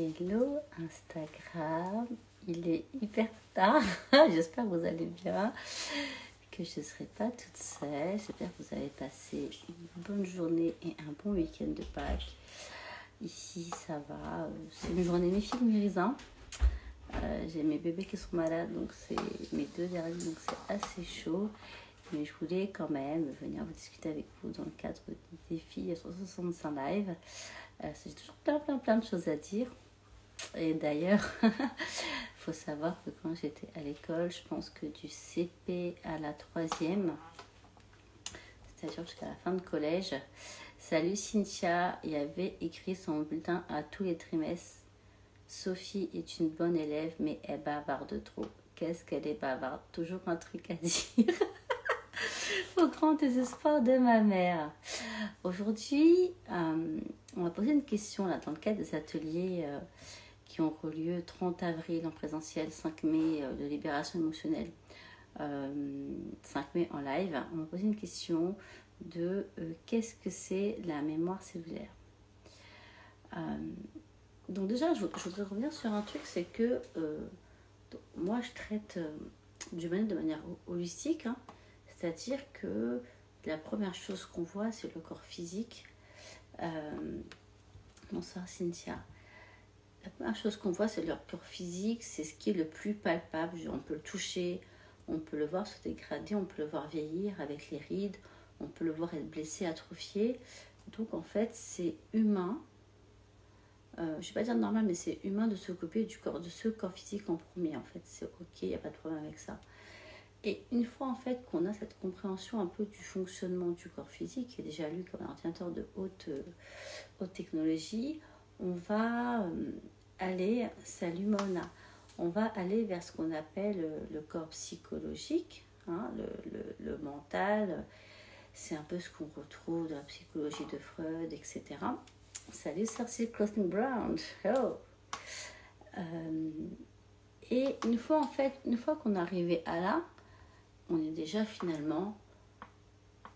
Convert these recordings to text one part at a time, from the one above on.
Hello Instagram, il est hyper tard, j'espère que vous allez bien, que je ne serai pas toute seule, j'espère que vous avez passé une bonne journée et un bon week-end de Pâques. Ici ça va, c'est une journée mi filles euh, J'ai mes bébés qui sont malades, donc c'est mes deux derniers, donc c'est assez chaud. Mais je voulais quand même venir vous discuter avec vous dans le cadre des défis 365 live. Euh, c'est toujours plein, plein, plein de choses à dire. Et d'ailleurs, il faut savoir que quand j'étais à l'école, je pense que du CP à la troisième, c'est-à-dire jusqu'à la fin de collège, Salut Cynthia, il y avait écrit son bulletin à tous les trimestres. Sophie est une bonne élève, mais elle bavarde trop. Qu'est-ce qu'elle est bavarde? Toujours un truc à dire. Au grand désespoir de ma mère. Aujourd'hui, euh, on va poser une question là, dans le cadre des ateliers euh, qui auront lieu 30 avril en présentiel, 5 mai euh, de libération émotionnelle, 5 mai en live. On va poser une question de qu'est-ce que c'est la mémoire cellulaire? donc déjà, je, voudrais revenir sur un truc, c'est que moi, je traite du mal de manière holistique. Hein. C'est-à-dire que la première chose qu'on voit, c'est le corps physique. Euh, bonsoir Cynthia. La première chose qu'on voit, c'est leur corps physique, c'est ce qui est le plus palpable. On peut le toucher, on peut le voir se dégrader, on peut le voir vieillir avec les rides, on peut le voir être blessé, atrophié. Donc en fait, c'est humain. Euh, je ne vais pas dire normal, mais c'est humain de s'occuper du corps, de ce corps physique en premier. En fait, c'est ok, il n'y a pas de problème avec ça. Et une fois en fait qu'on a cette compréhension un peu du fonctionnement du corps physique, qui est déjà lu comme un ordinateur de haute, euh, haute technologie, on va euh, aller, salut Mona, on va aller vers ce qu'on appelle euh, le corps psychologique, hein, le, mental. C'est un peu ce qu'on retrouve dans la psychologie de Freud, etc. Salut Cersei Clothing Brown. Oh. et une fois en fait, une fois qu'on est arrivé à là, on est déjà finalement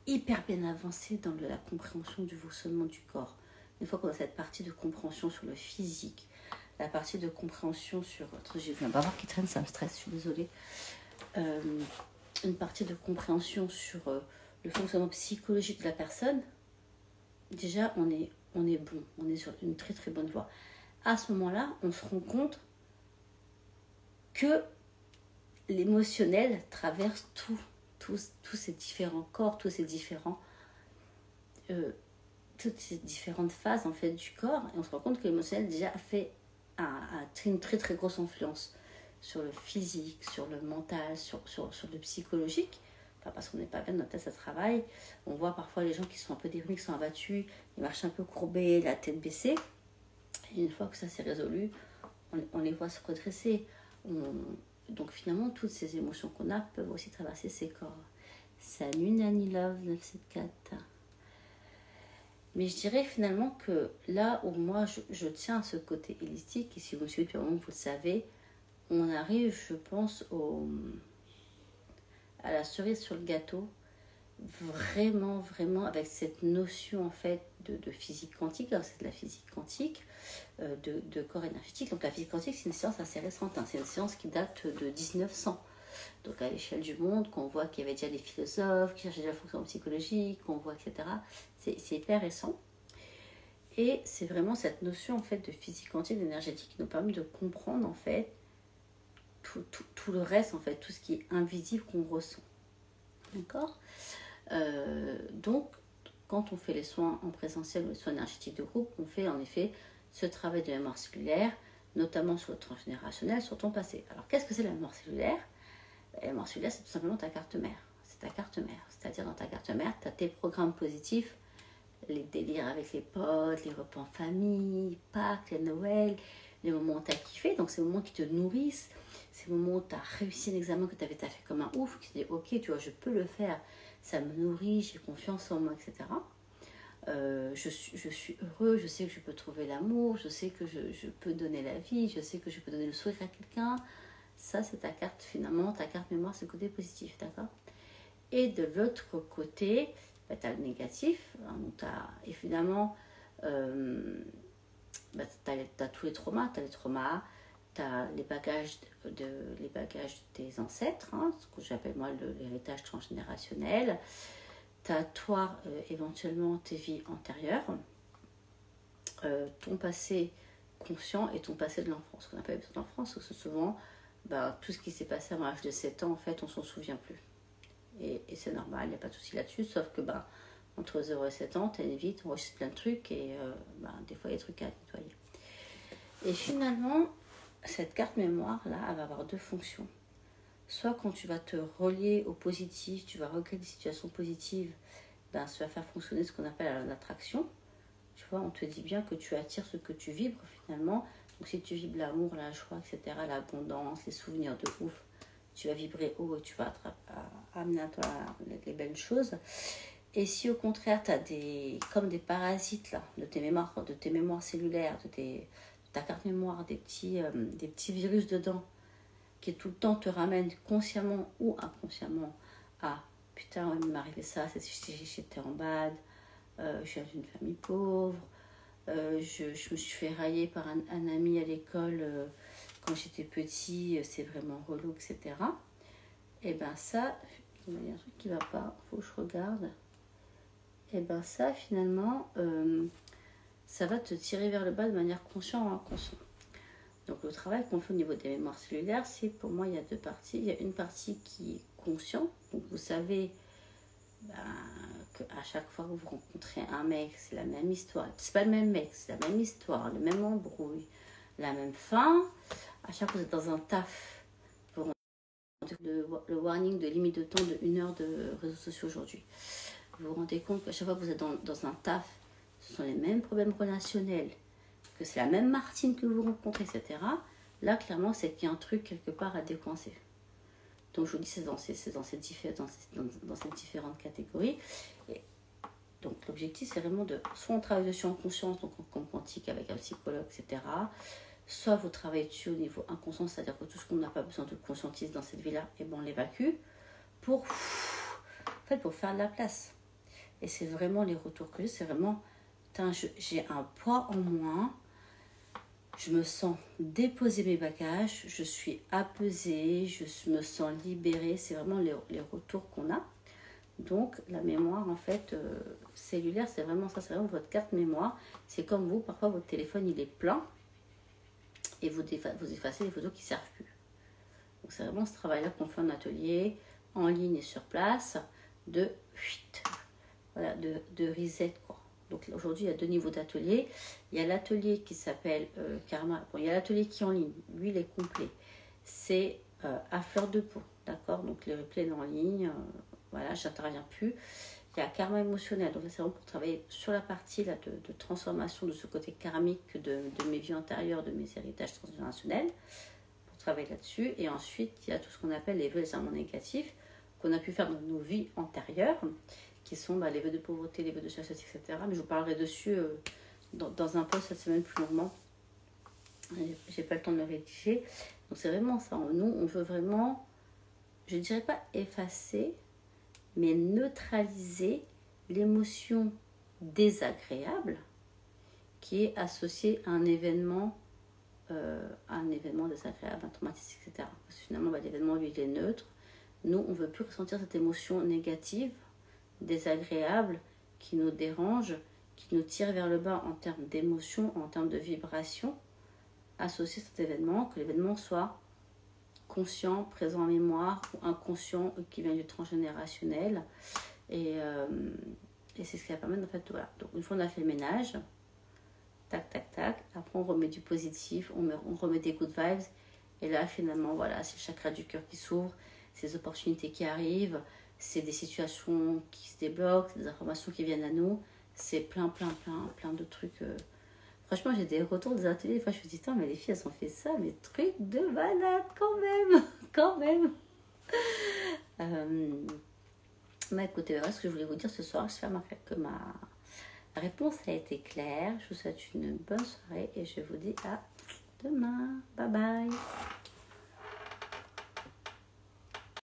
hyper bien avancé dans la compréhension du fonctionnement du corps. Une fois qu'on a cette partie de compréhension sur le physique, la partie de compréhension sur... J'ai vu un bavard qui traîne, ça me stresse, je suis désolée. Euh, une partie de compréhension sur euh, le fonctionnement psychologique de la personne, déjà on est, on est bon, on est sur une très très bonne voie. À ce moment-là, on se rend compte que l'émotionnel traverse tout, tous, ces différents corps, tous ces différents, euh, toutes ces différentes phases en fait du corps. Et on se rend compte que l'émotionnel déjà fait une très très grosse influence sur le physique, sur le mental, sur, sur, sur le psychologique. Pas parce qu'on n'est pas bien, notre tête ça travaille. On voit parfois les gens qui sont un peu déprimés, qui sont abattus, ils marchent un peu courbés, la tête baissée. Et une fois que ça s'est résolu, on, les voit se redresser. On, donc finalement, toutes ces émotions qu'on a peuvent aussi traverser ces corps. Salut Nani Love 974. Mais je dirais finalement que là où moi je, tiens à ce côté holistique, et si vous me suivez depuis moment, vous le savez, on arrive, je pense, à la cerise sur le gâteau, vraiment, vraiment avec cette notion en fait de, physique quantique. Alors c'est de la physique quantique, euh, de, corps énergétique. Donc la physique quantique, c'est une science assez récente. C'est une science qui date de 1900. Donc à l'échelle du monde, qu'on voit qu'il y avait déjà des philosophes qui cherchaient déjà la fonction psychologique, qu'on voit, etc. C'est hyper récent. Et c'est vraiment cette notion en fait de physique quantique, d'énergétique qui nous permet de comprendre en fait tout, le reste, en fait, tout ce qui est invisible qu'on ressent. D'accord? Euh, Donc, quand on fait les soins en présentiel ou les soins énergétiques de groupe, on fait en effet ce travail de mémoire cellulaire, notamment sur le transgénérationnel, sur ton passé. Alors, qu'est-ce que c'est la mémoire cellulaire? Mémoire cellulaire, c'est tout simplement ta carte mère. C'est ta carte mère. C'est-à-dire, dans ta carte mère, tu as tes programmes positifs, les délires avec les potes, les repas en famille, Pâques, les Noël, les moments où tu as kiffé. Donc, les moments qui te nourrissent. C'est le moment où tu as réussi un examen que tu avais fait comme un ouf, qui te dit, ok, tu vois, je peux le faire. Ça me nourrit, j'ai confiance en moi, etc. Euh, je, suis, je suis heureux, je sais que je peux trouver l'amour, je sais que je, je, peux donner la vie, je sais que je peux donner le sourire à quelqu'un. Ça, c'est ta carte finalement, ta carte mémoire, c'est le côté positif, d'accord? Et de l'autre côté, bah, tu as le négatif. Hein, as, évidemment, euh, bah, tu as, tous les traumas. Tu as les traumas, tu as les bagages, de, les bagages de tes ancêtres, hein, ce que j'appelle moi l'héritage transgénérationnel. Tu as toi, euh, éventuellement, tes vies antérieures, euh, ton passé conscient et ton passé de l'enfance. Ce qu'on appelle l'enfance, c'est souvent bah, tout ce qui s'est passé à l'âge de 7 ans, en fait, on s'en souvient plus. Et, c'est normal, il n'y a pas de souci là-dessus, sauf que bah, entre 0 et 7 ans, une vie, tu enregistres plein de trucs et euh, bah, des fois, il y a des trucs à nettoyer. Et finalement, cette carte mémoire-là, elle va avoir deux fonctions. Soit quand tu vas te relier au positif, tu vas recréer des situations positives, ben, ça va faire fonctionner ce qu'on appelle l'attraction. Tu vois, on te dit bien que tu attires ce que tu vibres finalement. Donc si tu vibres l'amour, la joie, etc., l'abondance, les souvenirs de ouf, tu vas vibrer haut et tu vas amener à toi les belles choses. Et si au contraire, tu as des, comme des parasites là, de tes mémoires, de tes mémoires cellulaires, de, tes, ta carte mémoire, des petits, euh, des petits virus dedans, qui tout le temps te ramènent consciemment ou inconsciemment à putain, il m'est arrivé ça, j'étais en bad, euh, je viens d'une famille pauvre, euh, je, je, me suis fait railler par un, ami à l'école euh, quand j'étais petit, c'est vraiment relou, etc. Et ben ça, il y a un truc qui va pas, faut que je regarde. Et ben ça, finalement, ça va te tirer vers le bas de manière consciente ou inconsciente. Donc le travail qu'on fait au niveau des mémoires cellulaires, c'est pour moi, il y a deux parties. Il y a une partie qui est consciente. Donc vous savez ben, qu'à chaque fois que vous rencontrez un mec, c'est la même histoire. C'est pas le même mec, c'est la même histoire, le même embrouille, la même fin. À chaque fois que vous êtes dans un taf, vous le, le warning de limite de temps de une heure de réseaux sociaux aujourd'hui. Vous vous rendez compte qu'à chaque fois que vous êtes dans, dans un taf, ce sont les mêmes problèmes relationnels, que c'est la même Martine que vous rencontrez, etc., là, clairement, c'est qu'il y a un truc quelque part à décoincer. Donc, je vous dis, c'est dans, ces, dans, différentes catégories. Et donc, l'objectif, c'est vraiment de soit on travaille dessus en conscience, donc en quantique avec un psychologue, etc., soit vous travaillez dessus au niveau inconscient, c'est-à-dire que tout ce qu'on n'a pas besoin de conscientiser dans cette vie-là, et eh ben on l'évacue pour, pour faire de la place. Et c'est vraiment les retours que j'ai, c'est vraiment j'ai un poids en moins, je me sens déposer mes bagages, je suis apaisée, je me sens libérée. C'est vraiment les, retours qu'on a. Donc la mémoire en fait euh, cellulaire, c'est vraiment ça, c'est vraiment votre carte mémoire. C'est comme vous, parfois votre téléphone il est plein et vous, vous effacez les photos qui ne servent plus. Donc c'est vraiment ce travail-là qu'on fait en atelier, en ligne et sur place, de, voilà, de, de reset quoi. Aujourd'hui, il y a deux niveaux d'atelier. Il y a l'atelier qui s'appelle euh, Karma. Bon, il y a l'atelier qui est en ligne. Lui, il est complet. C'est euh, à fleur de peau. D'accord? Donc le replay est en ligne. Euh, voilà, j'interviens plus. Il y a Karma émotionnel. Donc c'est vraiment pour travailler sur la partie là, de, transformation de ce côté karmique de, mes vies antérieures, de mes héritages transgénérationnels. Pour travailler là-dessus. Et ensuite, il y a tout ce qu'on appelle les vœux négatifs qu'on a pu faire dans nos vies antérieures qui sont bah, les vœux de pauvreté, les vœux de chasse, etc. Mais je vous parlerai dessus euh, dans, un post cette semaine plus longuement. J'ai pas le temps de le rédiger. Donc c'est vraiment ça. Nous, on veut vraiment, je dirais pas effacer, mais neutraliser l'émotion désagréable qui est associée à un événement, euh, un événement désagréable, un traumatisme, etc. Parce que finalement, bah, l'événement, lui, il est neutre. Nous, on ne veut plus ressentir cette émotion négative désagréable qui nous dérange, qui nous tire vers le bas en termes d'émotion, en termes de vibration, associé à cet événement, que l'événement soit conscient, présent en mémoire, ou inconscient, qui vient du transgénérationnel. Et, euh, et c'est ce qui va permettre, en fait, voilà. Donc, une fois on a fait le ménage, tac, tac, tac, après on remet du positif, on, on remet des good vibes, et là, finalement, voilà, c'est le chakra du cœur qui s'ouvre, ces opportunités qui arrivent, c'est des situations qui se débloquent, des informations qui viennent à nous. C'est plein, plein, plein, plein de trucs. Euh. Franchement, j'ai des retours des ateliers. Des fois, je me dis, mais les filles, elles ont fait ça, mais trucs de malade quand même, quand même. Euh... Bah, écoutez, voilà ce que je voulais vous dire ce soir. J'espère que ma réponse a été claire. Je vous souhaite une bonne soirée et je vous dis à demain. Bye bye.